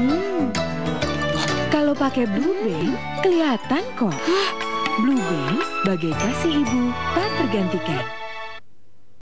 Hmm. Kalau pakai blue Bay, kelihatan kok. Blue Bay bagai kasih ibu tak tergantikan.